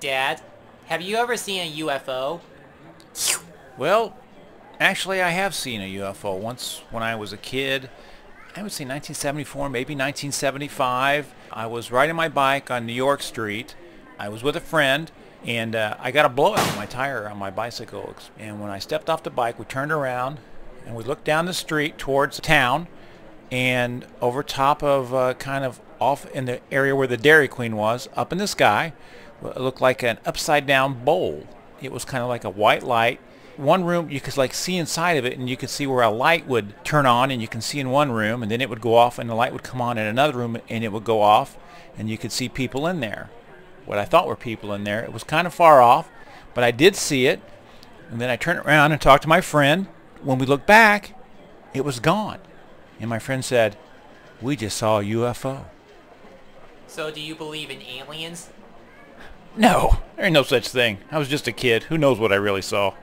Dad, have you ever seen a UFO? Well, actually I have seen a UFO once when I was a kid. I would say 1974, maybe 1975. I was riding my bike on New York Street. I was with a friend and uh, I got a blowout on my tire on my bicycle. And when I stepped off the bike, we turned around and we looked down the street towards town and over top of uh, kind of off in the area where the Dairy Queen was, up in the sky, it looked like an upside down bowl. It was kind of like a white light. One room you could like see inside of it and you could see where a light would turn on and you can see in one room and then it would go off and the light would come on in another room and it would go off and you could see people in there. What I thought were people in there. It was kind of far off, but I did see it. And then I turned around and talked to my friend. When we looked back, it was gone. And my friend said, we just saw a UFO. So do you believe in aliens? No, there ain't no such thing. I was just a kid. Who knows what I really saw?